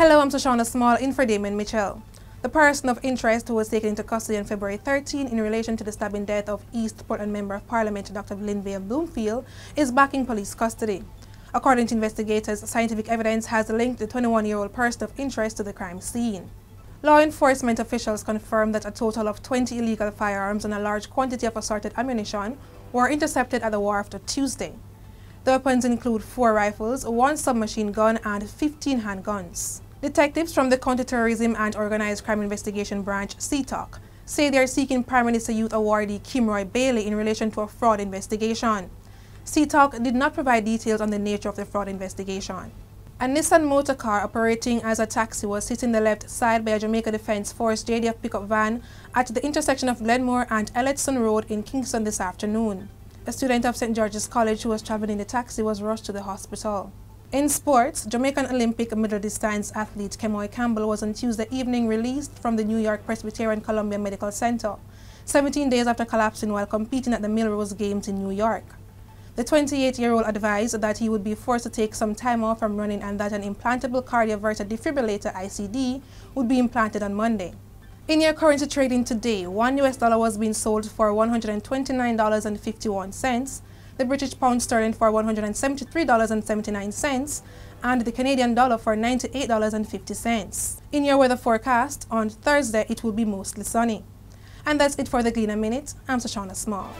Hello, I'm Shoshana Small in for Damon Mitchell. The person of interest who was taken into custody on February 13 in relation to the stabbing death of East Portland Member of Parliament Dr. Lynvale Bloomfield is back in police custody. According to investigators, scientific evidence has linked the 21-year-old person of interest to the crime scene. Law enforcement officials confirmed that a total of 20 illegal firearms and a large quantity of assorted ammunition were intercepted at the wharf on Tuesday. The weapons include four rifles, one submachine gun, and 15 handguns. Detectives from the Counterterrorism and Organized Crime Investigation Branch, CTOC, say they are seeking Prime Minister Youth Awardee Kimroy Bailey in relation to a fraud investigation. CTOC did not provide details on the nature of the fraud investigation. A Nissan motor car operating as a taxi was hit in the left side by a Jamaica Defense Force JDF pickup van at the intersection of Glenmore and Elletson Road in Kingston this afternoon. A student of St. George's College who was traveling in the taxi was rushed to the hospital. In sports, Jamaican Olympic middle distance athlete Kemoy Campbell was on Tuesday evening released from the New York Presbyterian Columbia Medical Center, 17 days after collapsing while competing at the Millrose Games in New York. The 28-year-old advised that he would be forced to take some time off from running and that an implantable cardioverter defibrillator ICD would be implanted on Monday. In your currency trading today, one US dollar was being sold for $129.51, the British pound sterling for $173.79, and the Canadian dollar for $98.50. In your weather forecast, on Thursday it will be mostly sunny. And that's it for the Gleaner Minute. I'm Shoshana Small.